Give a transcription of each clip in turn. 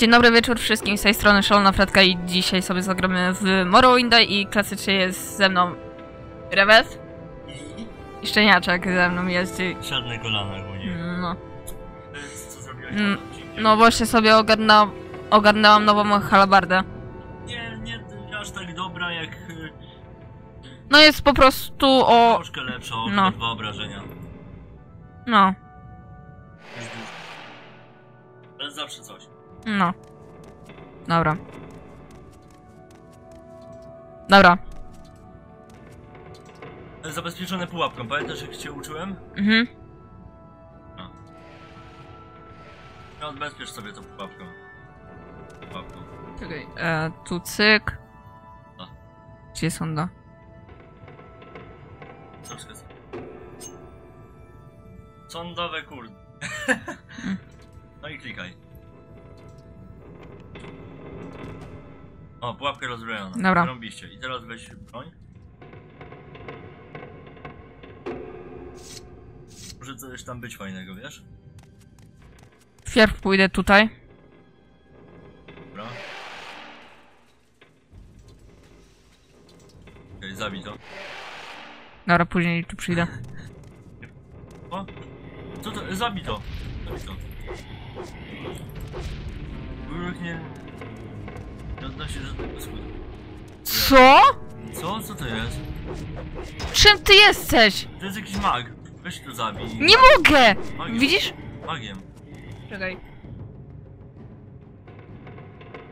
Dzień dobry wieczór wszystkim, z tej strony Szalona Fredka i dzisiaj sobie zagramy w Morrowinda i klasycznie jest ze mną Rewes i Szczeniaczek ze mną jest i... Siadne kolana ogólnie. No, co zrobiłeś Mm, no właśnie sobie ogarnęłam, ogarnęłam nową halabardę. Nie, nie aż tak dobra jak y, No jest po prostu o... troszkę lepsza od no. dwa obrażenia. no. Ale zawsze coś. No. Dobra. Dobra. Zabezpieczone pułapką, pamiętasz jak cię uczyłem? Mhm. No odbezpiecz sobie tą pułapką. Pułapką. Czekaj, e, tu cyk. A. Gdzie jest onda? Troszkę. z- Sądowe kurde. no i klikaj. O, pułapkę rozbrojona. Dobra. Rąbiście. I teraz weź broń. Może coś tam być fajnego, wiesz? Wpierw pójdę tutaj. Dobra. Okej, zabij to. Dobra, później tu przyjdę. O! Co to? Zabij to! Zabij to. Uruk nie... Odnosi żadnego skutku. Co? Co? Co to jest? Czym ty jesteś? To jest jakiś mag. Weź to zabij. Nie mogę! Magiem. Widzisz? Magiem. Czekaj.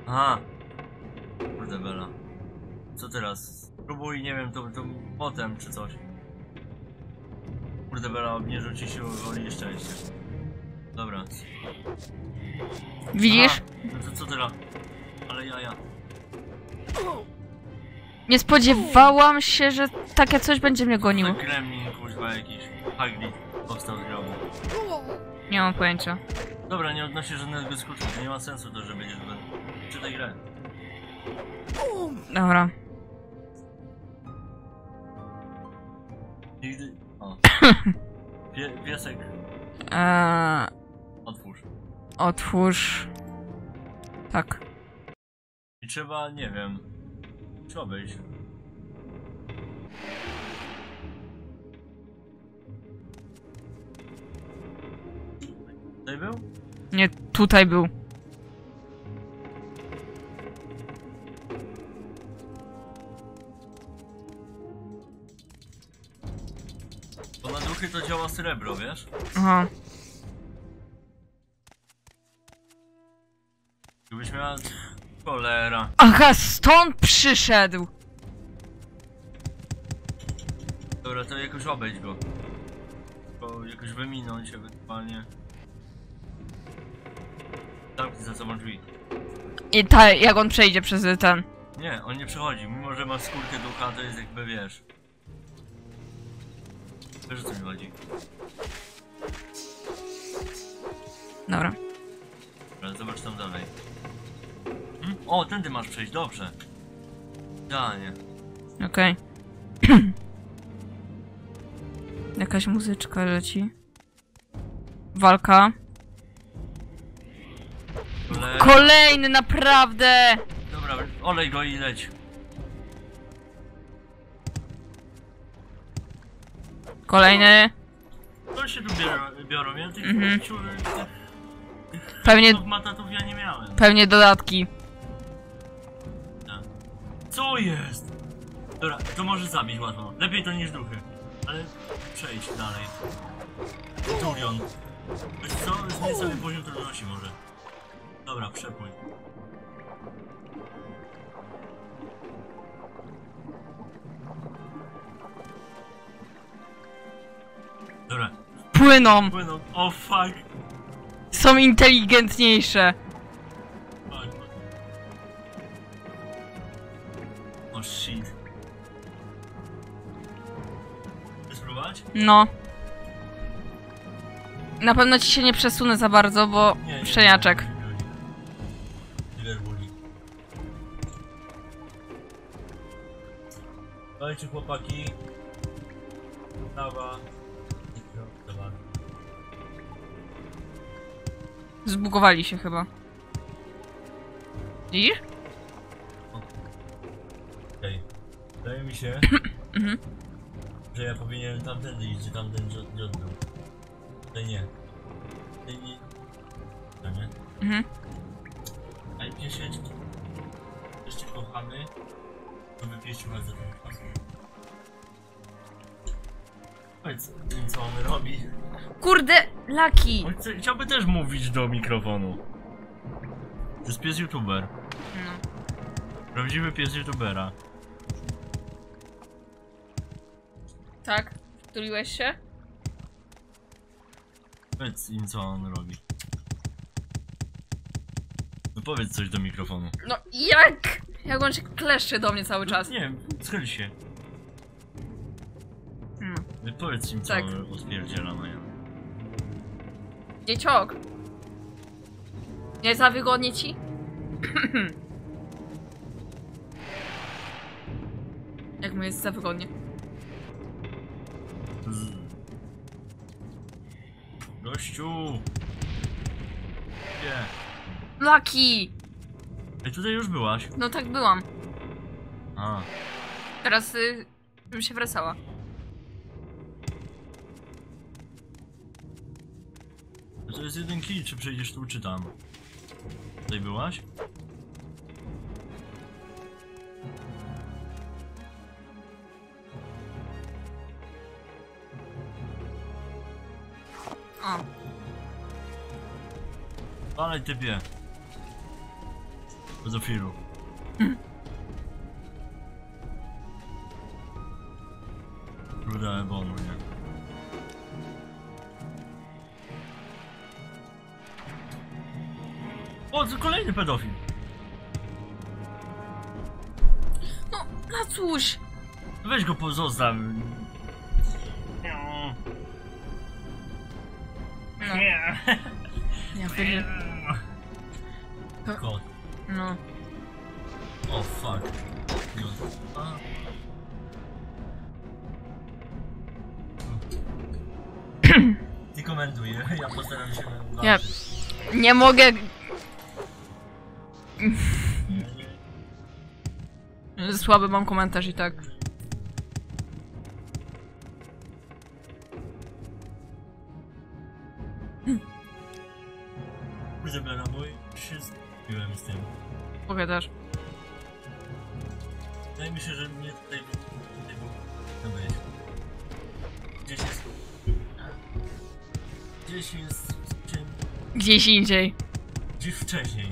Aha. Kurde bela. Co teraz? Spróbuj, nie wiem, to, to potem czy coś. Kurde bela, nie rzuci się woli i szczęście. Dobra. Widzisz? Aha. No to co teraz? Ale ja, ja. Nie spodziewałam się, że takie coś będzie mnie goniło. To gremlin, kuźwa jakiś. Hagrid powstał z grobu. Nie mam pojęcia. Dobra, nie odnosi żadnego skutku, to nie ma sensu to, że będziesz tej grze. Dobra. Nigdy... O. Pie, piesek, Eee, otwórz. otwórz. Tak. I trzeba, nie wiem... Trzeba obejść. Tutaj był? Nie, tutaj był. Bo na duchy to działa srebro, wiesz? Aha. Gdybyś miała... Cholera. Aha, stąd przyszedł! Dobra, to jakoś obejdź go. Bo jakoś wyminąć ewentualnie. Zamknij za sobą drzwi. I ta, jak on przejdzie przez ten. Nie, on nie przechodzi. Mimo, że ma skórkę ducha, to jest jakby wiesz. Wiesz o co mi chodzi. Dobra. Ale zobacz tam dalej. O, tędy masz przejść, dobrze. Idealnie. Okej. Jakaś muzyczka leci. Walka. Kole... Kolejny, naprawdę! Dobra, olej go i leć. Kolejny. To się tu biorą, biorą. ja tych Mhm. ciur... Pewnie, matatów ja nie miałem. pewnie dodatki. Co jest? Dobra, to może zabić łatwo. Lepiej to niż duchy. Ale przejdź dalej. Turion. Wiesz co? Zmień sobie poziom trudności może. Dobra, przepłyń. Dobra, Płyną. płyną. O fuck. Są inteligentniejsze. No. Na pewno ci się nie przesunę za bardzo, bo szczeniaczek. Liverbuli. Dajcie chłopaki. Dobra. Zbugowali się chyba. Widzisz? Okej. Wydaje mi się, Mhm. Że ja powinienem tamtędy iść, gdzie tamten był. Tutaj nie. Tutaj nie. To nie. Mhm. Ale pies jeszcze... Kochamy. To wypieścił nas za ten pas. Powiedz co on robi. Kurde, Laki! On chce, chciałby też mówić do mikrofonu. To jest pies youtuber. No. Prawdziwy pies youtubera. Tak? Wtuliłeś się? Powiedz im, co on robi. No powiedz coś do mikrofonu. No jak? Jak on się kleszczy do mnie cały czas. Nie schyl się. Hmm. No Powiedz im, co Tak. on odpierdziela, ja. Dzieciok! Nie za wygodnie ci? Jak mu jest za wygodnie? Gościu! Nie. Laki! Ej, tutaj już byłaś. No tak byłam. A, Teraz y, bym się wracała. to jest jeden kij, czy przejdziesz tu, czy tam? Tutaj byłaś? Dalej, typie. Pedofilu. Ruda Ebonu, nie? O, to kolejny pedofil. no, Lacuś! Weź go pozostaw. Ja wyżej. Kot. No. O, fuck. No. A. Ty komentuj, ja postaram się... Ja nie mogę. Słaby mam komentarz i tak. Gdzieś indziej. Gdzieś wcześniej.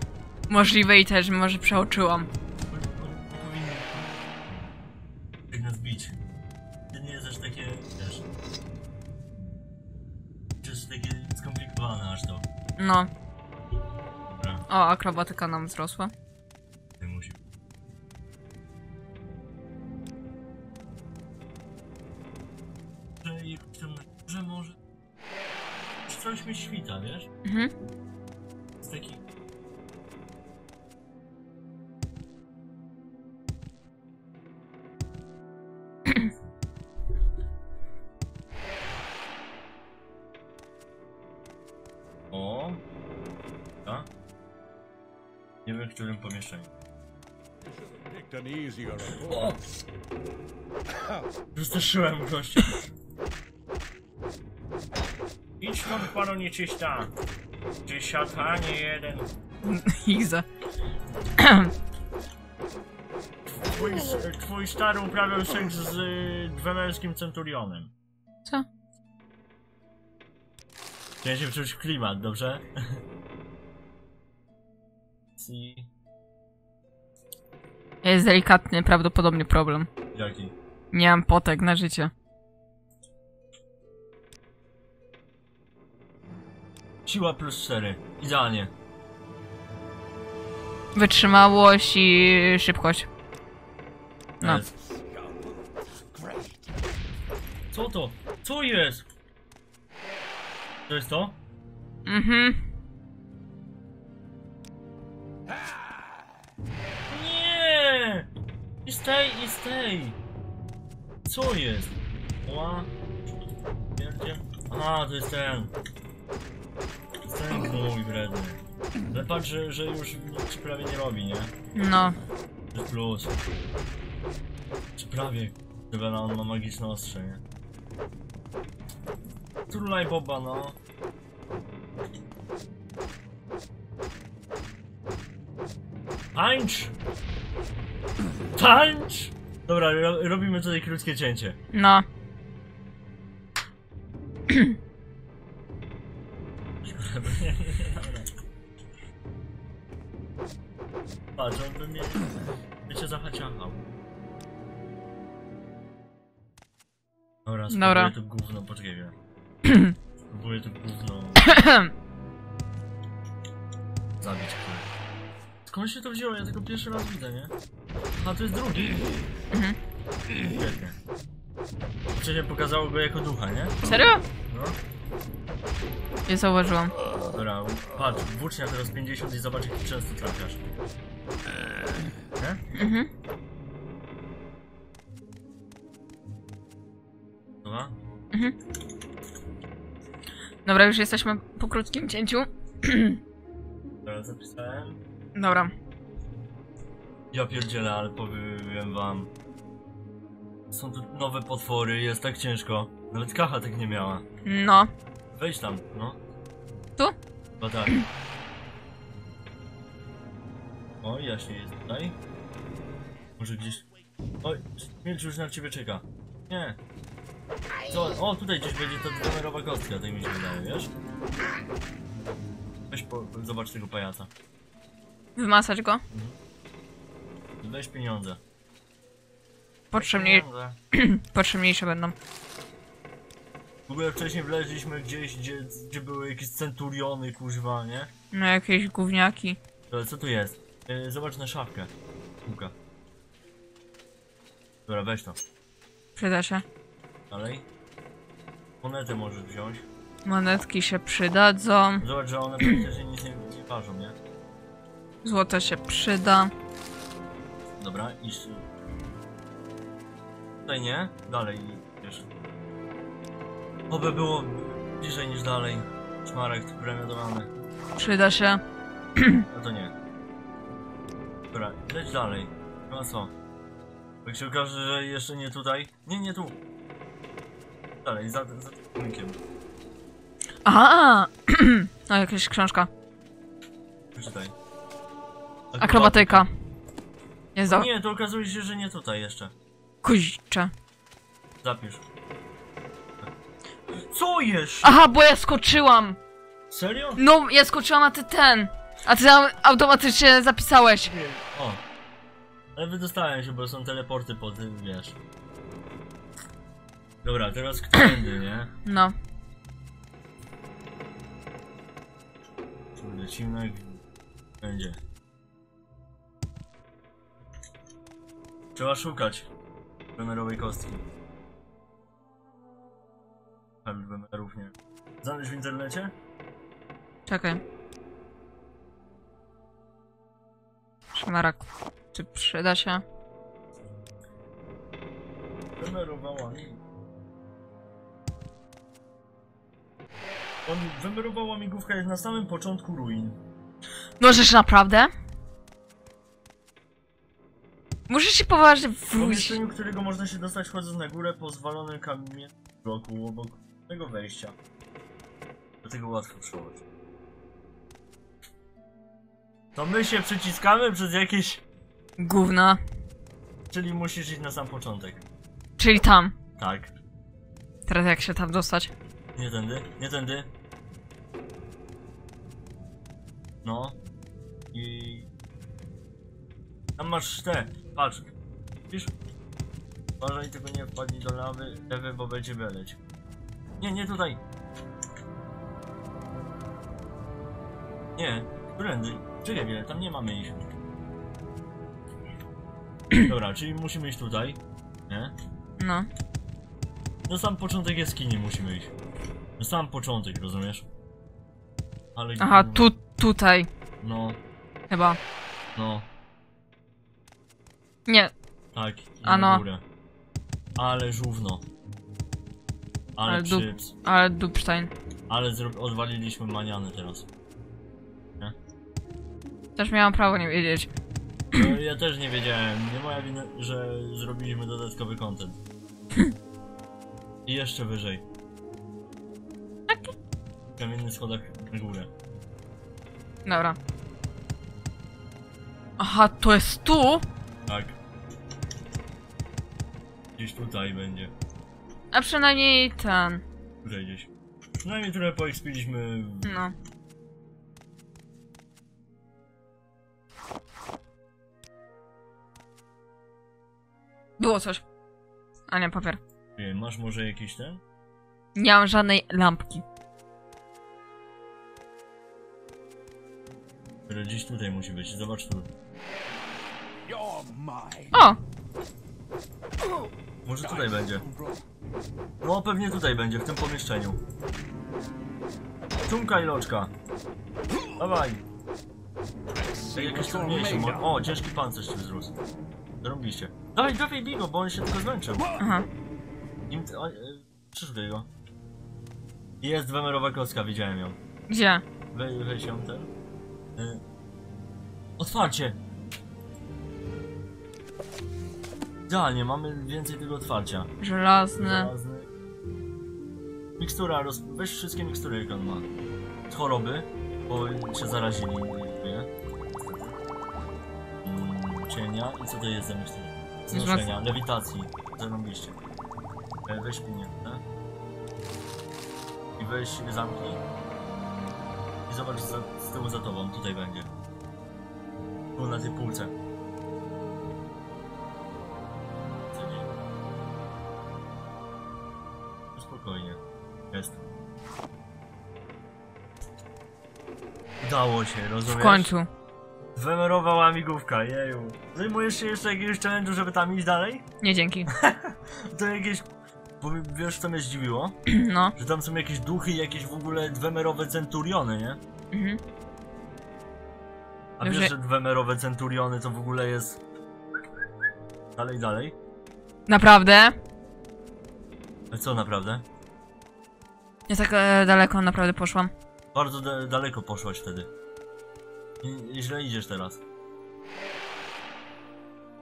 Możliwe i też, może przeoczyłam. Po- po- Powinien... Jak nas bić. To nie jest aż takie... Wiesz... To jest takie skomplikowane aż to. No. Dobra, O, akrobatyka nam wzrosła. Mi świta, wiesz? Mhm. Jest taki... O. A? Nie wiem w którym pomieszczeniu. Wystraszyłem gościa. Idź tam panu nieczysta. Ty szatanie jeden. Iza. Twój, twój stary uprawiał seks z y, dwemelskim centurionem. Co? Chciałem się wczuć w klimat, dobrze? Si... Jest delikatny prawdopodobnie problem. Jaki? Nie mam potek na życie. Siła plus 4. Idealnie. Wytrzymałość i szybkość. No. Co to? Co jest? To jest to? Mhm. Nie! I stay, i stay! Co jest? Ła? Pierdzie? A, to jest ten. Gnój wredny. Ale patrz, że, że już nic ci prawie nie robi, nie? No. Jest plus. Czy prawie. Chyba no, on ma magiczne ostrze, nie? Turlaj Boba, no. Tańcz! Tańcz! Dobra, ro robimy tutaj krótkie cięcie. No. Pierwszy raz widzę, nie? A to jest drugi. Mhm. Świetnie. Wcześniej pokazało go jako ducha, nie? Serio? No. Nie zauważyłam. Dobra, patrz, włócznia teraz 50 i zobacz jak często trafiasz. Nie? Mhm. Dobra? Mhm. Dobra, już jesteśmy po krótkim cięciu. Teraz zapisałem. Dobra. Ja pierdzielę, ale powiem wam. Są tu nowe potwory, jest tak ciężko. Nawet kacha tak nie miała. No. Wejdź tam, no. Tu? No tak. O, jaśnie jest tutaj. Może gdzieś... Oj, Milcz już na ciebie czeka. Nie. Co? O, tutaj gdzieś będzie ta dwumerowa kostka, tak mi się wydaje, wiesz? Weź po, zobacz tego pajaca. Wymasać go. Weź pieniądze. Potrzebniej, Pieniądze. potrzebniejsze będą. W ogóle wcześniej wleźliśmy gdzieś, gdzie, gdzie były jakieś centuriony, kuźwa, nie? No jakieś gówniaki. Ale co tu jest? Yy, zobacz na szafkę. Łuka. Dobra, weź to. Przyda się. Dalej. Monetę możesz wziąć. Monetki się przydadzą. Zobacz, że one praktycznie nic nie, nie ważą, nie? Złoto się przyda. Dobra, iść. Tutaj nie? Dalej, wiesz. Oby było bliżej niż dalej. Szmarek, premia do mamy. Przyda się. No to nie. Dobra, leć dalej. No co? Jak się okaże, że jeszcze nie tutaj. Nie, nie tu. Dalej, za, za tym kominkiem. Aha! No jakaś książka. Przeczytaj. Akrobatyka. Jest do... Nie, to okazuje się, że nie tutaj jeszcze. Kuźcze. Zapisz. Co jest? Aha, bo ja skoczyłam! Serio? No, ja skoczyłam, a ty ten! A ty tam automatycznie zapisałeś. O. Ale wydostałem się, bo są teleporty po tym, wiesz. Dobra, teraz którędy, nie? No. Zimno jak będzie. Trzeba szukać wymerowej kostki. Tam wymerów nie. Znaleźć w internecie? Czekaj. Szmarak. Czy przyda się? Wymerowała mi. On wymerowała migówka jest na samym początku ruin. Żeś naprawdę? Muszę się poważnie W wrócić. pomieszczeniu, którego można się dostać chodząc na górę po zwalonym kamiennym bloku obok tego wejścia. Do tego łatwo przełożyć. To my się przyciskamy przez jakieś... Gówna. Czyli musisz iść na sam początek. Czyli tam. Tak. Teraz jak się tam dostać? Nie tędy, nie tędy. No. I... Tam masz te, patrz. Widzisz? Uważaj, tylko nie wpadnij do lawy, lewy, bo będzie beleć. Nie, nie tutaj. Nie, którędy? Czekaj wiele, tam nie mamy iść. Dobra, czyli musimy iść tutaj. Nie? No. Na sam początek jaskini musimy iść. Na sam początek, rozumiesz? Ale Aha, tu, tutaj. No, Chyba. no, Nie. tak. i A na górę. Ale żówno. Ale, Ale dup- chips. Ale Dubstein. Ale zro- odwaliliśmy maniany teraz. Nie? Też miałam prawo nie wiedzieć. No, ja też nie wiedziałem. Nie moja wina, że zrobiliśmy dodatkowy content. I jeszcze wyżej. W kamiennych schodach na górę. Dobra. Aha, to jest tu? Tak. Gdzieś tutaj będzie. A przynajmniej ten. Tutaj gdzieś. Przynajmniej trochę poekspiliśmy. No. Było coś. A nie, papier. Nie, masz może jakiś ten? Nie mam żadnej lampki. Gdzieś tutaj musi być. Zobacz tu. O! Może tutaj będzie. No pewnie tutaj będzie, w tym pomieszczeniu. Czumka i loczka. Dawaj. Ej, jakieś trudniejsze. mo- O, ciężki pancerz ci wzrósł. Zrobiliście. Dawaj, dawaj, bigo, bo on się tylko zmęczył. Aha. Im, o, e, go. Jest wemerowa kostka, widziałem ją. Gdzie? We, weź ją ten. Otwarcie! Idealnie, mamy więcej tego otwarcia. Żelazny. Żelazny. Mikstura, roz... weź wszystkie mikstury jak on ma. Choroby, bo się zarazili, wie. Mm, cienia i co to jest za mikstura? Znoszenia, lewitacji, zarąbiście. E, weź pieniądze. I weź zamknij. I zobacz za, z tyłu za tobą, tutaj będzie. Tu na tej półce. Udało się, rozumiesz? W końcu. Wemerowa łamigłówka, jeju. Zajmujesz się jeszcze jakiegoś challenge'u, żeby tam iść dalej? Nie dzięki. To jakieś... Bo wiesz co mnie zdziwiło? No. Że tam są jakieś duchy i jakieś w ogóle dwemerowe centuriony, nie? Mhm. A Że- wiesz, że dwemerowe centuriony to w ogóle jest... Dalej, dalej? Naprawdę? Ale co naprawdę? Nie tak e, daleko naprawdę poszłam. Bardzo da daleko poszłaś wtedy. I, źle idziesz teraz.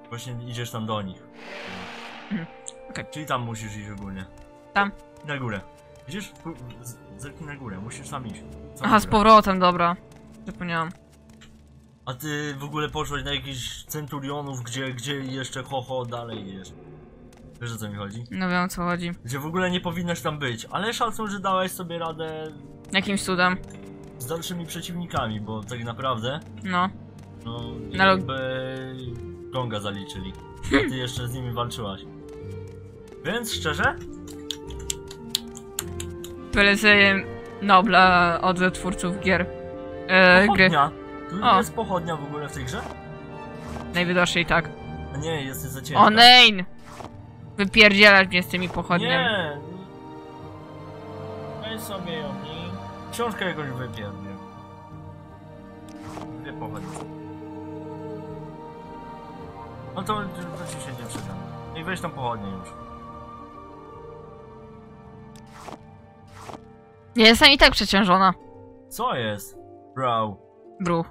Właśnie idziesz tam do nich. Mhm, okej. Czyli tam musisz iść ogólnie. Tam. Na górę. Widzisz? Zerknij na górę, musisz tam iść. Co Aha, z powrotem, dobra. Zapomniałam. A ty w ogóle poszłaś na jakichś centurionów, gdzie, gdzie jeszcze ho ho dalej jesz. Wiesz o co mi chodzi? No wiem o co chodzi. Gdzie w ogóle nie powinnaś tam być, ale szacun, że dałeś sobie radę Jakimś cudem. z dalszymi przeciwnikami, bo tak naprawdę, No. no, log- jakby gonga zaliczyli. A ty jeszcze z nimi walczyłaś. Więc szczerze, Polecenie Nobla od twórców gier. E, gry. pochodnia. Tu O. jest pochodnia w ogóle w tej grze? Najwidoczniej tak. A nie, jest za ciężka. O Nein! Wypierdzielać mnie z tymi pochodniami. Nie! Weź sobie ją książkę jakąś wypierdziel. Dwie pochodnie. No to, to ci się nie przyda. I weź tam pochodnię już. Nie jestem i tak przeciążona. Co jest? Bro. Bruch.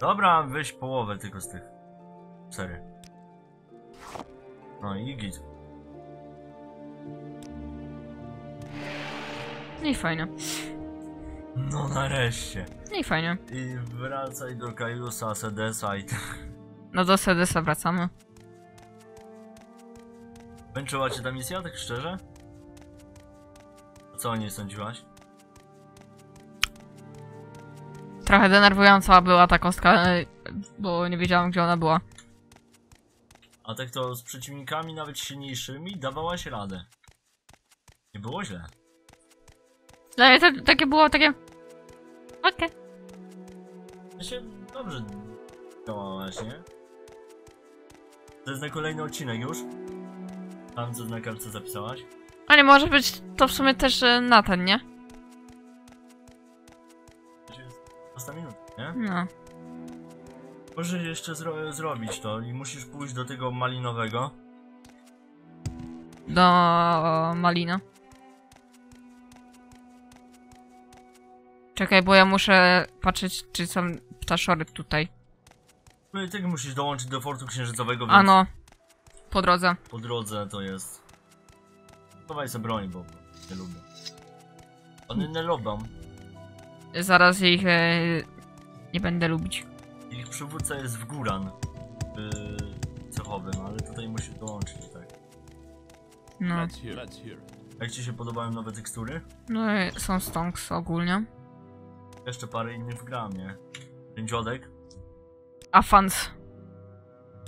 Dobra, weź połowę tylko z tych. Cztery. No i git. No i fajnie. No nareszcie. No i fajnie. I wracaj do Kajusa, Sedesa i... No do Sedesa wracamy. Męczyła cię ta misja, tak szczerze? Co o niej sądziłaś? Trochę denerwująca była ta kostka, e, bo nie wiedziałam gdzie ona była. A tak to z przeciwnikami nawet silniejszymi dawałaś radę. Nie było źle. Dla mnie to takie było takie... Okej. Ja się dobrze działałaś, nie? To jest na kolejny odcinek już? Tam co na kartce zapisałaś? Ale może być to w sumie też e, na ten, nie? To jest 100 minut, nie? No. Możesz jeszcze zro zrobić to i musisz pójść do tego malinowego. Do Malina. Czekaj, bo ja muszę patrzeć, czy są ptaszory tutaj. No i Ty musisz dołączyć do fortu księżycowego, więc Ano. Po drodze. po drodze to jest... Chowaj sobie broń, bo nie lubię. One nie lubią. Zaraz ich e, nie będę lubić. Ich przywódca jest w Góran. Yy, cechowym, ale tutaj musi dołączyć, tak. No. Let's hear. Let's hear. Jak ci się podobają nowe tekstury? No i są stonks ogólnie. Jeszcze parę innych wgram, nie? Ten dziodek. Afans.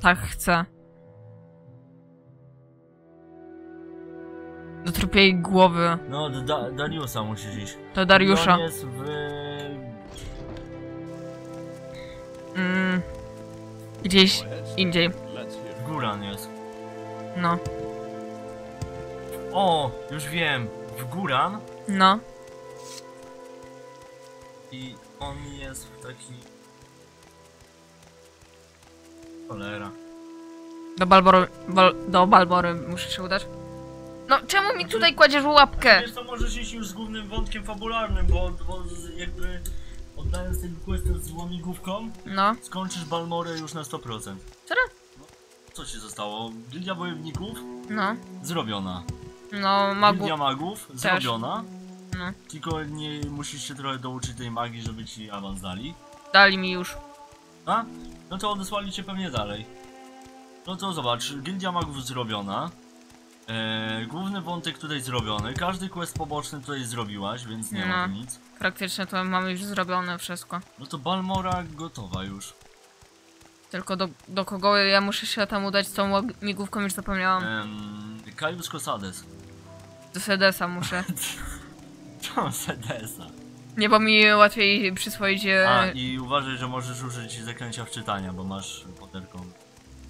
Tak chcę. Do trupiej głowy. No, do da Dariusa musisz iść. Do Dariusza. On jest w... Mm, gdzieś indziej. W Góran jest. No. O, już wiem. W Góran No. I on jest w taki... Cholera. Do Balbory, bal, do Balbory muszę się udać. No, czemu mi tutaj kładziesz łapkę? Wiesz to możesz iść już z głównym wątkiem fabularnym, bo, bo jakby oddając ten quest z łamigłówką, No. skończysz Balmorę już na 100%. Serio? No, co ci zostało? Gildia Wojowników No. zrobiona. No, magu. Gildia Magów zrobiona. No. Tylko nie musisz się trochę douczyć tej magii, żeby ci awans dali. Dali mi już. A? No to odesłali cię pewnie dalej. No to zobacz, Gildia Magów zrobiona. Eee, główny wątek tutaj zrobiony. Każdy quest poboczny tutaj zrobiłaś, więc nie ma No. tu nic. Praktycznie to mamy już zrobione wszystko. No to Balmora gotowa już. Tylko do, do kogo ja muszę się tam udać z tą migówką już zapomniałam. Ehm, Kaius Cosades. Do Sedesa muszę. Sedesa. Nie, bo mi łatwiej przyswoić e, A, i uważaj, że możesz użyć zaklęcia wczytania, bo masz poterką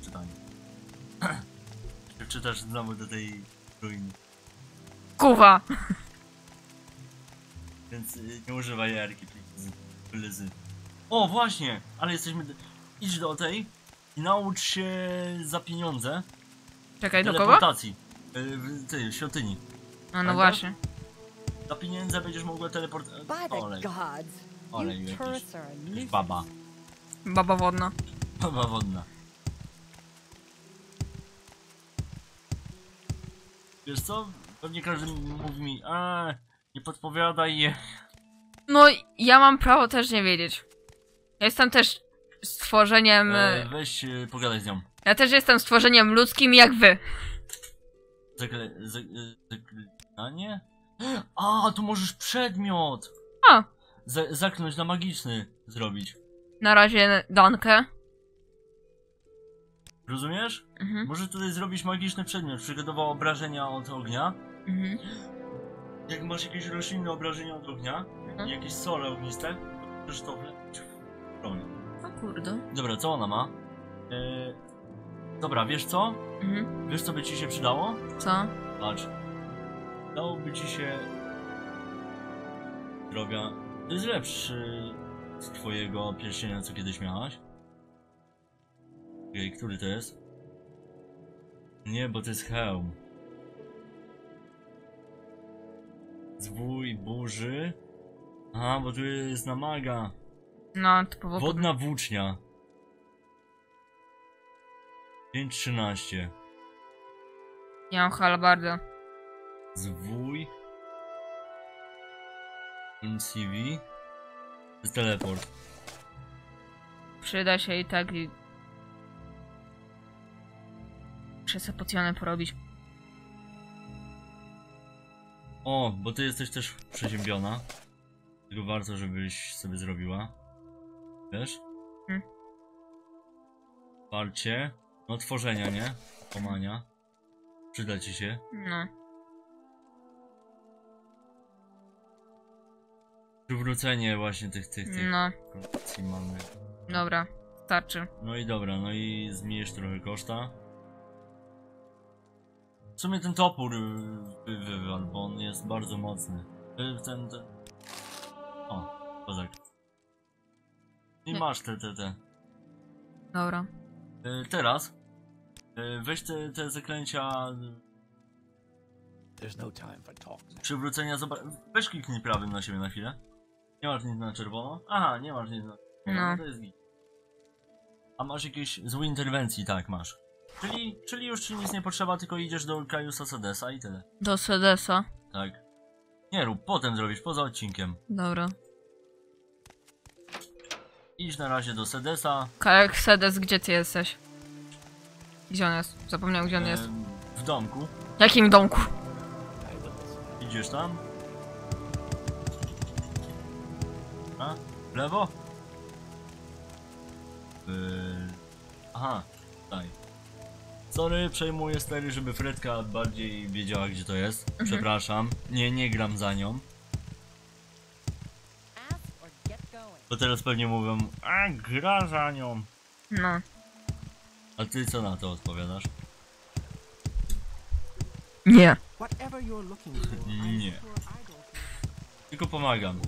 czytanie. Czytasz znowu do tej ruiny. kuwa. Więc y, nie używaj please. Please. O, właśnie! Ale jesteśmy... d- Idź do tej i naucz się za pieniądze Czekaj, do kogo? teleportacji. Y, w tej świątyni. A no Pamiętasz? właśnie. Za pieniądze będziesz mogła the Olej. Olej jakiś. baba. Baba wodna. Baba wodna. Wiesz co? Pewnie każdy mówi mi, a nie podpowiadaj je. No, ja mam prawo też nie wiedzieć. Ja jestem też stworzeniem... E, e, weź e, pogadaj z nią. Ja też jestem stworzeniem ludzkim jak wy. Zakle... Zak... Zaklęcie? A, tu możesz przedmiot! A, Za zakląć na magiczny zrobić. na razie Dankę. Rozumiesz? Mhm, Możesz tutaj zrobić magiczny przedmiot. Przygotował obrażenia od ognia. mhm. Jak masz jakieś roślinne obrażenia od ognia Mhm. jakieś sole ogniste, to możesz to wlepić w broń. O kurde. Dobra, co ona ma? E... Dobra, wiesz co? Mhm. Wiesz co by ci się przydało? Co? Patrz. Dałoby ci się... Droga... To jest lepszy z twojego pierścienia, co kiedyś miałaś. Ej, który to jest? Nie, bo to jest hełm. Zwój burzy. Aha, bo tu jest na maga. No, typowo... Wodna włócznia. 5.13. Ja mam halabardę. Zwój. MCV. Jest teleport. Przyda się i tak i... Muszę sobie porobić. O, bo ty jesteś też przeziębiona. Tylko warto, żebyś sobie zrobiła. Wiesz? Hmm. Parcie. No tworzenia, nie? Pomania. Przyda ci się. No. Przywrócenie właśnie tych, tych, tych No, kondycji mamy. dobra. Starczy. No i dobra, no i zmniejsz trochę koszta. W sumie ten topór y, wy- wywal, bo on jest bardzo mocny. Ten, ten... O, kozak. I Nie. masz te, te, te. Dobra. Y, Teraz y, weź te, te zaklęcia There's no time for talk. przywrócenia, zobacz, weź kliknij prawym na siebie na chwilę. Nie masz nic na czerwono? Aha, nie masz nic na... No. To jest git. A masz jakieś złe interwencji? Tak, masz. Czyli, czyli już ci nic nie potrzeba, tylko idziesz do Kaiusa Sedesa i tyle. Do Sedesa. Tak. Nie rób, potem zrobisz, poza odcinkiem. Dobra. Idź na razie do Sedesa. Kajak Sedes, gdzie ty jesteś? Gdzie on jest? Zapomniałem, gdzie on jest. w domku. W jakim domku? Idziesz tam. W lewo? Yy... Aha, tutaj. Sorry, przejmuję stary, żeby Fredka bardziej wiedziała gdzie to jest. Przepraszam. Nie, nie gram za nią. Bo teraz pewnie mówią, a gra za nią. No. A ty co na to odpowiadasz? Nie. Nie. Tylko pomagam.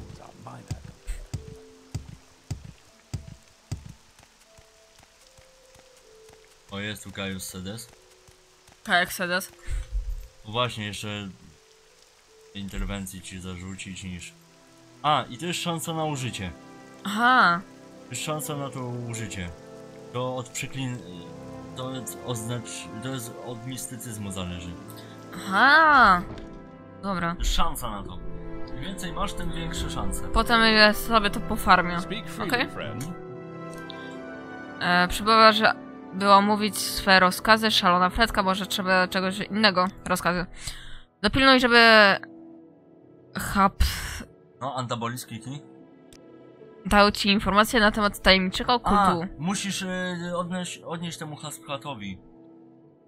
O, jest tu Kaius Sedes. Kajak Sedes. No Właśnie, jeszcze interwencji ci zarzucić niż... A, i to jest szansa na użycie. Aha. To jest szansa na to użycie. To od przeklin... To jest oznacz... To jest od mistycyzmu zależy. Aha. Dobra. To jest szansa na to. Im więcej masz, tym większe szanse. Potem ja sobie to pofarmię. Okej. friend. E, przybywa, że było mówić swe rozkazy, szalona Fredka, może trzeba czegoś innego, rozkazy. Dopilnuj, żeby Hub No, antaboliczki kij. dał ci informacje na temat tajemniczego A, kultu. musisz y, odnieść, odnieść temu Hasphatowi.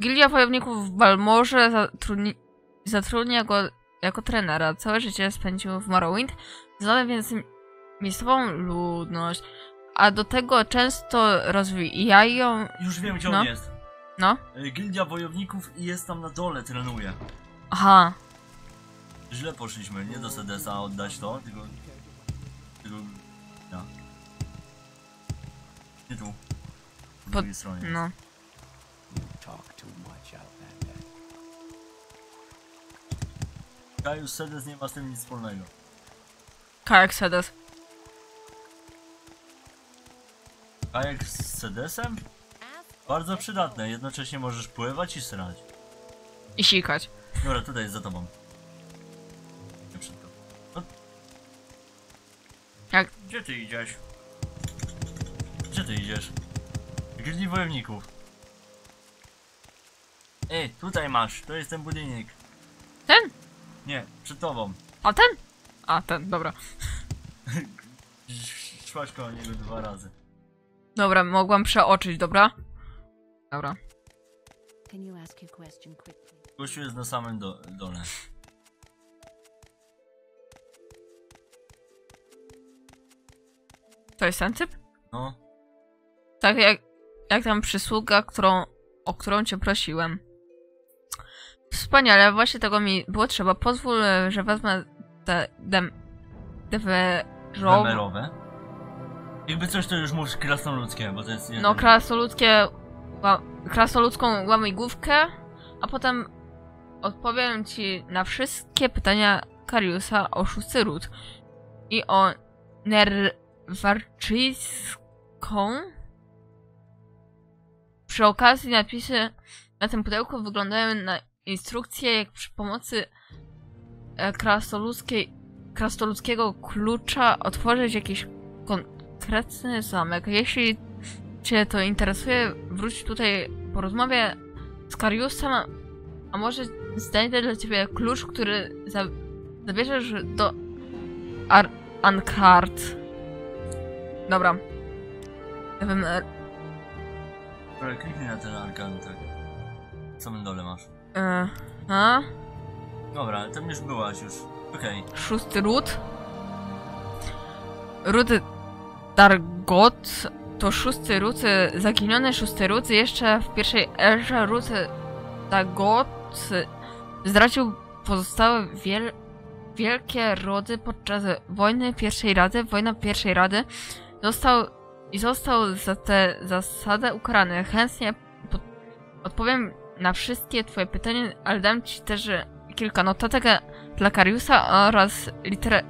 Gildia Wojowników w Balmorze zatrudni, zatrudnia go jako trenera. Całe życie spędził w Morrowind, znany więc miejscową ludność, a do tego często rozwijają... Już wiem, gdzie No. on jest. No? Y, Gildia Wojowników i jest tam na dole, trenuje. Aha, Źle poszliśmy, nie do Sedesa oddać to, tylko... Tylko... Ja. Nie tu. Po drugiej stronie. no. Kaius Sedes nie ma z tym nic wspólnego. Kajak Sedes. A jak z Sedesem? Bardzo przydatne, jednocześnie możesz pływać i srać. I sikać. Dobra, tutaj jest za tobą. Nie przed tobą. No. Jak... Gdzie ty idziesz? Gdzie ty idziesz? Gildii wojowników. Ej, tutaj masz, to jest ten budynek. Ten? Nie, przed tobą. A ten? A, ten, dobra. Szłaś koło niego dwa razy. Dobra, mogłam przeoczyć, dobra? Dobra. Gościu jest na samym do dole. To jest ten typ? No, Tak jak, jak tam przysługa, którą, o którą cię prosiłem. Wspaniale, właśnie tego mi było trzeba. Pozwól, że wezmę te dem... Dewerowe... Wemerowe. Jakby coś to już mów krasnoludzkie, bo to jest jeden. No, krasnoludzkie... Krasnoludzką łamigłówkę, a potem odpowiem ci na wszystkie pytania Kariusa o szósty ród i o nerwarczyńską. Przy okazji napisy na tym pudełku wyglądają na instrukcje, jak przy pomocy e, krasnoludzkiej, krasnoludzkiego klucza otworzyć jakiś konkretny zamek. Jeśli Cię to interesuje, wróć tutaj po rozmowie z Kariusem, a- może znajdę dla Ciebie klucz, który za zabierzesz do Ar Ankart. Dobra. Ja wiem, e, Dobra, kliknij na ten arkan, tak. W samym dole masz. e, a? Dobra, tam już byłaś już. Okej. Szósty ród. Ród Dargot to szósty e, zaginiony szósty ród. Jeszcze w pierwszej erze ród Dargot zdradził pozostałe wiel wielkie rody podczas wojny pierwszej rady. Wojna pierwszej rady został i został za tę zasadę ukarany. Chętnie odpowiem na wszystkie twoje pytania, ale dam ci też kilka notatek dla Kariusa oraz literę,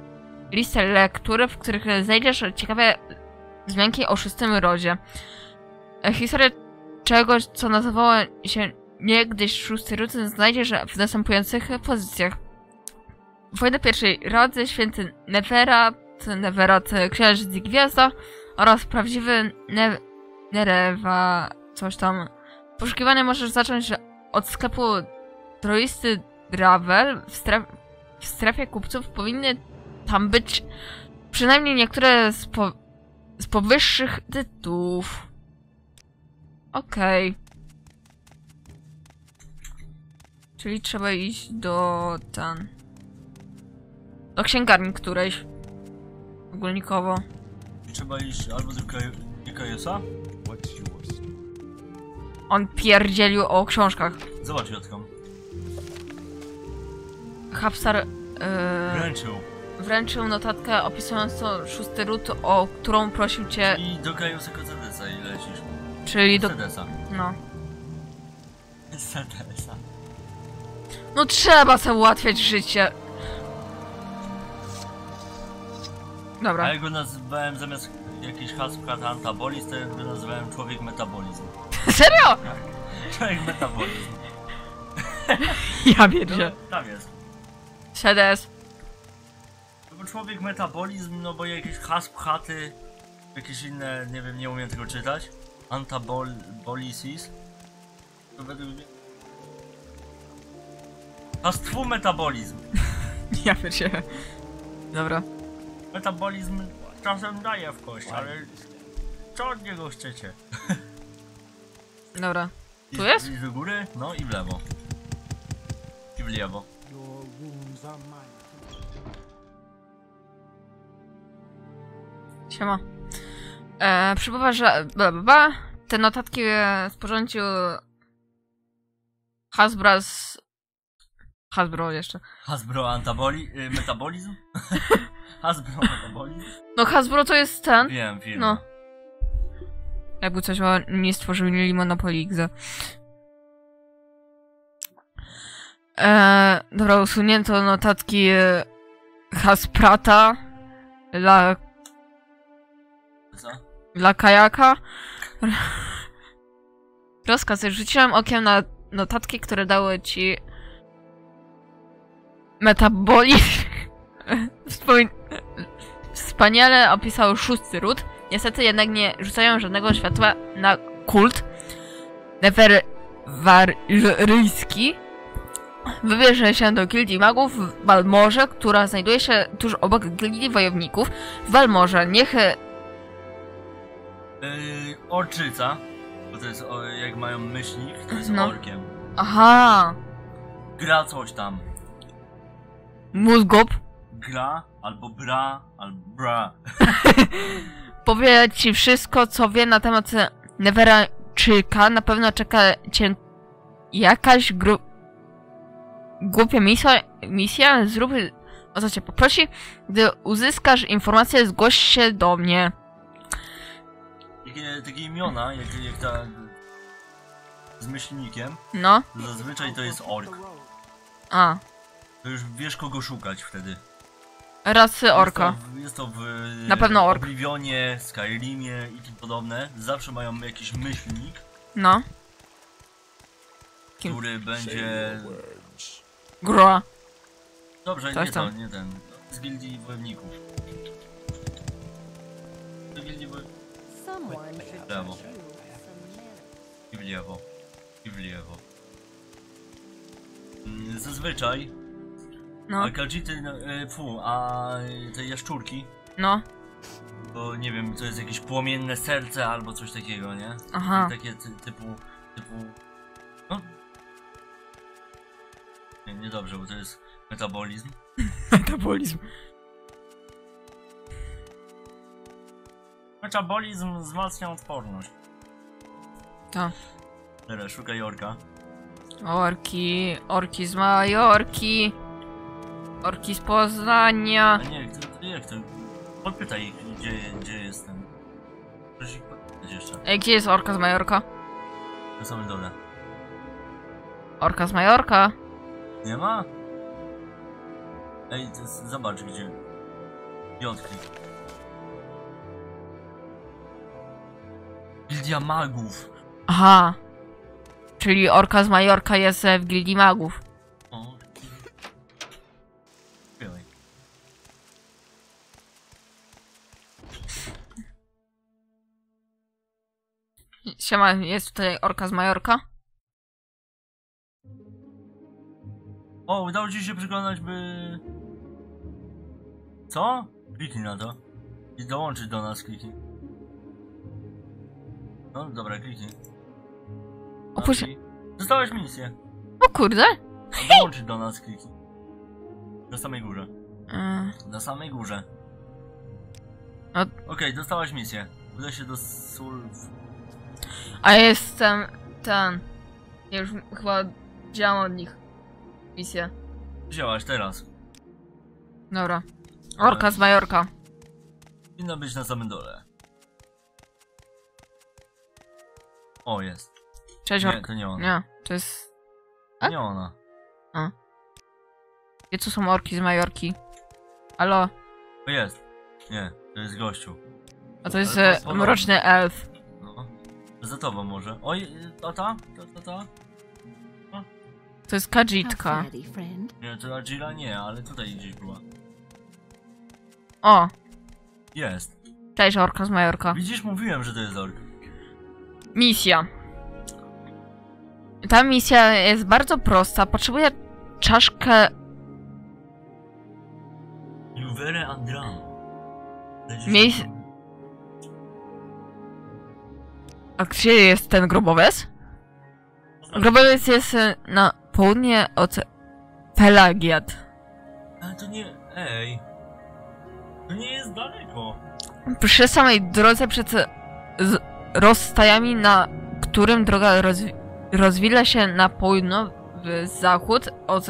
listę lektur, w których znajdziesz ciekawe wzmianki o szóstym rodzie. Historia czegoś, co nazywało się niegdyś szósty ród, znajdzie że w następujących pozycjach. Wojna pierwszej Rady, święty Neverat, Neverat, księżyc i gwiazda oraz prawdziwy ne Nerewa, coś tam. Poszukiwanie możesz zacząć od sklepu troisty Dravel w, stref w strefie kupców. Powinny tam być przynajmniej niektóre z, po z powyższych tytułów. Okej. Czyli trzeba iść do ten. Do księgarni którejś. Ogólnikowo. Trzeba iść albo do GKS-a? On pierdzielił o książkach. Zobacz, Jotką. Hapstar yy, Wręczył. Wręczył notatkę opisującą szósty ród, o którą prosił cię, I do Kajusa Cedesa i lecisz. czyli do... Cedesa. No. Cedesa. No trzeba sobie ułatwiać życie. Dobra. A ja go nazywałem zamiast jakiś hasł antabolizm, to ja go nazywałem człowiek metabolizm. Serio? Człowiek metabolizm. Ja No, wiedziałem. tam jest. Sedes. Bo człowiek metabolizm, no bo jakieś hasł chaty, jakieś inne, nie wiem, nie umiem tego czytać. Antabolisis. To według mnie... Hastwu metabolizm. Ja wiedziałem. Dobra. Metabolizm czasem daje w kość, ale co od niego chcecie? Dobra. I- Tu jest? I do góry, no i w lewo. I w lewo. Siema. E, przybywa, że... Bla, bla, bla. Te notatki e, sporządził... Hasbro z... Hasbro jeszcze. Hasbro antaboli... Y, metabolizm? Hasbro metabolizm? No Hasbro to jest ten. Wiem, film. No. Jakby coś nie stworzyli Monopoly X. E, dobra, usunięto notatki e, Hasprata dla, Co? dla kajaka. Rozkaz. Rzuciłem okiem na notatki, które dały ci metabolizm. Wspaniale opisał szósty ród. Niestety jednak nie rzucają żadnego światła na kult Neferwaryjski. Wybierze się do gildii magów w Balmorze, która znajduje się tuż obok gildii wojowników. W Balmorze niech... Yy, orczyca. Bo to jest, o, jak mają myślnik, to jest No. orkiem. Aha! Gra coś tam. Mózgop Gra, albo bra, albo bra. powie ci wszystko, co wie na temat Neverczyka. Na pewno czeka cię jakaś gru... głupia misja, misja. Zrób o co cię poprosi. Gdy uzyskasz informację, zgłoś się do mnie. Takie, takie imiona, jak, jak ta... Z myślnikiem, No. to zazwyczaj to jest ork. A. To już wiesz kogo szukać wtedy. Rasy orka. Jest to w, jest to w Na pewno ork. Oblivionie, Skyrimie i tym podobne. Zawsze mają jakiś myślnik, No. Kim? który będzie... Gra. Dobrze, Coś nie to, tam. nie ten. Z gildii wojowników. Do gildii wojowników. Manners. I w lewo. I w lewo. Mm, Zazwyczaj No. a kadzity, no, e, fu, a te jaszczurki, No. to nie wiem, to jest jakieś płomienne serce albo coś takiego, nie? Aha. Takie ty, typu, typu, no. Nie, niedobrze, bo to jest metabolizm. Metabolizm. Metabolizm wzmacnia odporność. Tak. Dobra, szukaj orka. Orki. Orki z Majorki. Orki z Poznania. A nie, to, to jak to? Podpytaj ich, gdzie, gdzie jestem. Proszę ich podpytać jeszcze. Ej, gdzie jest orka z Majorka? Na samym dole. Orka z Majorka. Nie ma? Ej, to jest, zobacz gdzie. Piątki. Gildia magów. Aha. Czyli orka z Majorka jest e, w gildii magów. O. Białej. Siema, jest tutaj orka z Majorka. O, udało ci się przekonać, by... Co? Kliknij na to. I dołączyć do nas, kliknij. No, dobra, kliknij. Opuść... Okej. Dostałeś misję. O kurde. A Dołączyć do nas, kliknij. Na samej górze. Na samej górze. A- Okej, dostałaś misję. Udaj się do Sul... A jestem ten. Ja już chyba wziąłem od nich misję. Wzięłaś teraz. Dobra. Orka z Majorka. Powinna być na samym dole. O, jest. Cześć Nie, to nie ona. Nie, to jest... To A? nie ona. Gdzie tu są orki z Majorki? Halo? To jest. Nie, to jest gościu. A to jest Ale to e, mroczny elf. No. Za tobą może. Oj, ta ta? Ta ta ta? To jest Kajitka. friend. Nie, to Agila nie, ale tutaj gdzieś była. O, Jest. cześć orka z Majorka. Widzisz, mówiłem, że to jest ork. Misja. Ta misja jest bardzo prosta. Potrzebuję czaszkę. Juvere Andram. Lecisz Miejsc- tam. A gdzie jest ten grobowiec? Grobowiec jest e, na południe od Pelagiat. Ale to nie... Ej. To nie jest daleko. Przy samej drodze przed z rozstajami, na którym droga rozwi rozwila się na południowy zachód od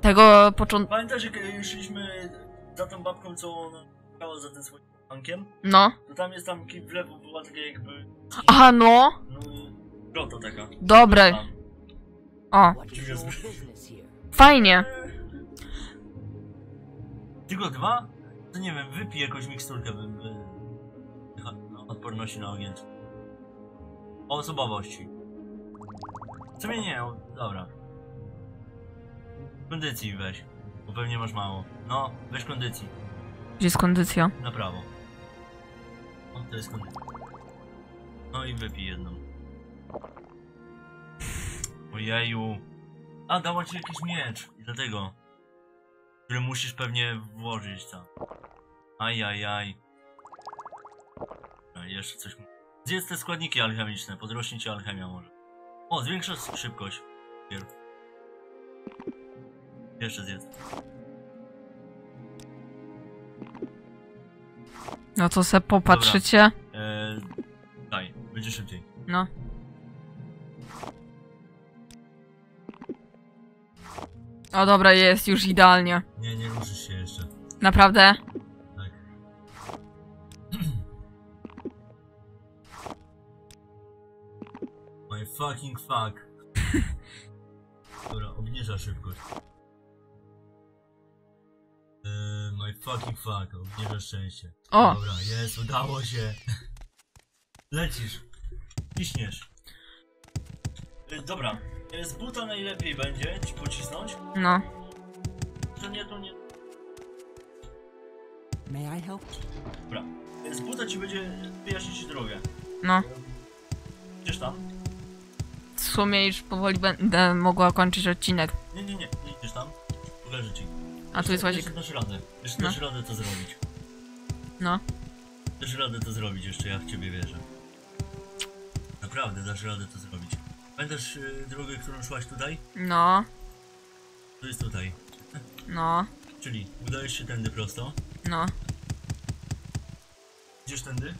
tego początku. Pamiętasz, jak e, szliśmy za tą babką, co ona za tym swoim bankiem? No. To tam jest tam w lewo była taka jakby... Aha, no. No... Grota taka. Dobre. O, fajnie. Tylko dwa? To nie wiem, wypij jakąś miksturkę wy, no, odporności na ogień. O osobowości. W sumie nie, o, dobra. Kondycji weź, bo pewnie masz mało. No, weź kondycji, Gdzie jest kondycja? na prawo. O, to jest kondycja. No i wypij jedną. Ojeju. A, dała ci jakiś miecz, i dlatego. Który musisz pewnie włożyć tam. Ajajaj. A, jeszcze coś. Zjedz te składniki alchemiczne, podrośnie ci alchemia może. O, zwiększa s- szybkość. Jeszcze zjedz. No to se popatrzycie. Eee, daj, będzie szybciej. No. O dobra, jest już idealnie. Nie, nie ruszysz się jeszcze. Naprawdę? Fucking fuck. Dobra, obniża szybkość. Eee, my fucking fuck, obniża szczęście. O. Dobra, jest, udało się. Lecisz. Piśniesz. E, dobra, e, z buta najlepiej będzie ci pocisnąć. No. To nie, to nie. May I help? Dobra. E, Z buta ci będzie wyjaśnić ci drogę. No. Idziesz tam? W sumie już powoli będę mogła kończyć odcinek. Nie, nie, nie, nie idziesz tam. Pokażę ci. A tu jest łazik. Jeszcze dasz radę. Jeszcze No. dasz radę to zrobić. No. Dasz radę to zrobić, jeszcze ja w ciebie wierzę. Naprawdę dasz radę to zrobić. Pamiętasz y, drogę, którą szłaś tutaj? No. To jest tutaj. No. Czyli udajesz się tędy prosto. No. Idziesz tędy.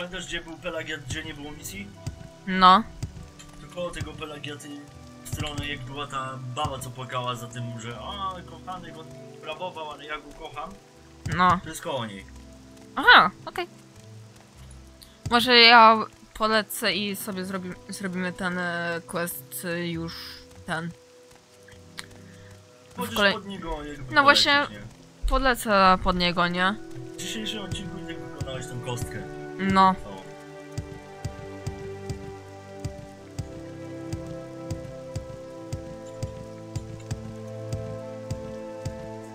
Pamiętasz gdzie był Pelagiat, gdzie nie było misji? No. To koło tego Pelagiaty strony, jak była ta baba, co płakała za tym, że a, kochany go brawował, ale ja go kocham. No. To jest koło niej. Aha, okej. Może ja polecę i sobie zrobi, zrobimy ten e, quest e, już ten. Chodzisz kolej- pod niego jakby No właśnie- podlecę pod niego, nie? W dzisiejszym odcinku i tak wykonałeś tą kostkę. No.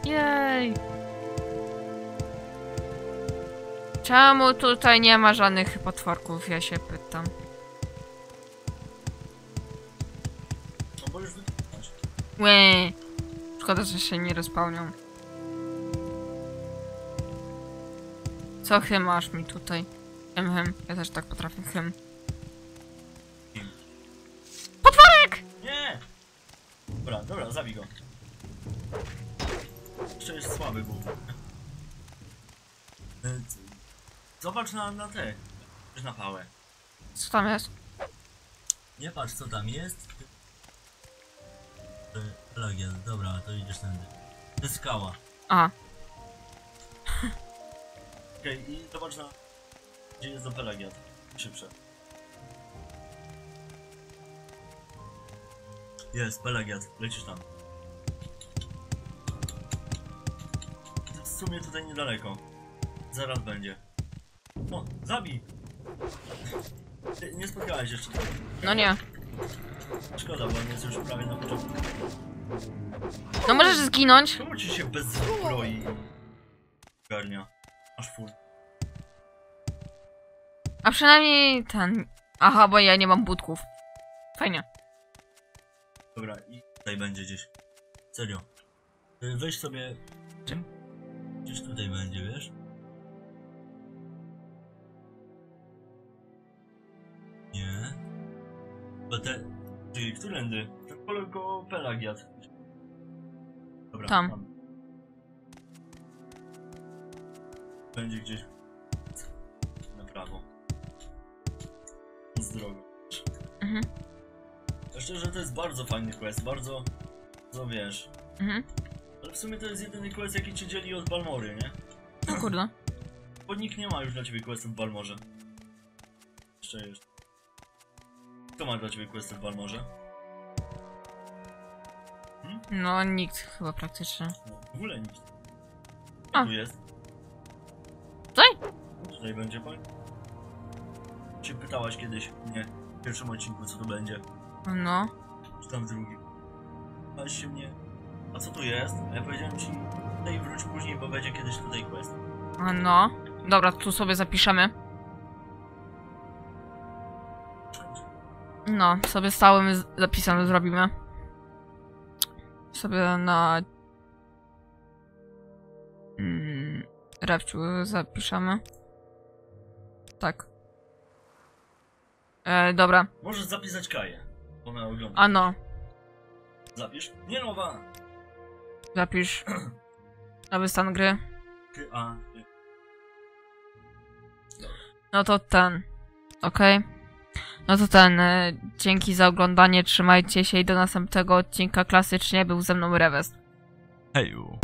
Jej. Czemu tutaj nie ma żadnych potworków, ja się pytam. No bo już wykonałeś. Łe. Szkoda, że się nie rozpełnią. Co chy masz mi tutaj? Hem. Ja też tak potrafię chem. Nie! Dobra, dobra, zabij go. Jeszcze jest słaby był. E, Zobacz na, na te. Na pałę. Co tam jest? Nie patrz co tam jest. E, Lagian, dobra, to idziesz tędy. To jest skała. A, Okej, i zobacz na... Gdzie jest do Pelagiat. Szybsze. Jest, Pelagiat. Lecisz tam. W sumie tutaj niedaleko. Zaraz będzie. O, zabij! Ty Nie spotkałeś jeszcze. no nie. Szkoda, bo on jest już prawie na początku. No możesz zginąć. Czemu ci się bez zbroi garnia? Aż full. A przynajmniej ten... Aha, bo ja nie mam budków. Fajnie. Dobra, i tutaj będzie gdzieś. Serio. Y, Weź sobie. Czym? Gdzieś tutaj będzie, wiesz? Nie. Bo te. Czyli którędy? Ten koło Pelagiat. Dobra, Tam. Będzie gdzieś. Na prawo. Mhm, Szczerze, to jest bardzo fajny quest, bardzo. Co wiesz. mhm. Ale w sumie to jest jedyny quest, jaki cię dzieli od Balmory, nie? No kurde. Bo nikt nie ma już dla ciebie questów w Balmorze. Jeszcze jest. Kto ma dla ciebie questy w Balmorze? No nikt chyba praktycznie. No, w ogóle nikt. A. Tu jest. Tutaj? Tutaj będzie pan. Czy pytałaś kiedyś mnie w pierwszym odcinku, co tu będzie? No. Czy tam w drugim? Pytałaś się mnie, a co tu jest? A ja powiedziałem ci, tutaj wróć później, bo będzie kiedyś tutaj quest. A no. Dobra, tu sobie zapiszemy. No, sobie stałym zapisem zrobimy. Sobie na... Mm, Rapciu zapiszemy. Tak. E, dobra. Możesz zapisać Kaję. Ona ogląda. A no, Zapisz? Nie nowa! zapisz. Nowy stan gry. Ty, a, ty. No to ten. Okej. No to ten. e, Dzięki za oglądanie. Trzymajcie się i do następnego odcinka. Klasycznie był ze mną Rewest. Heju.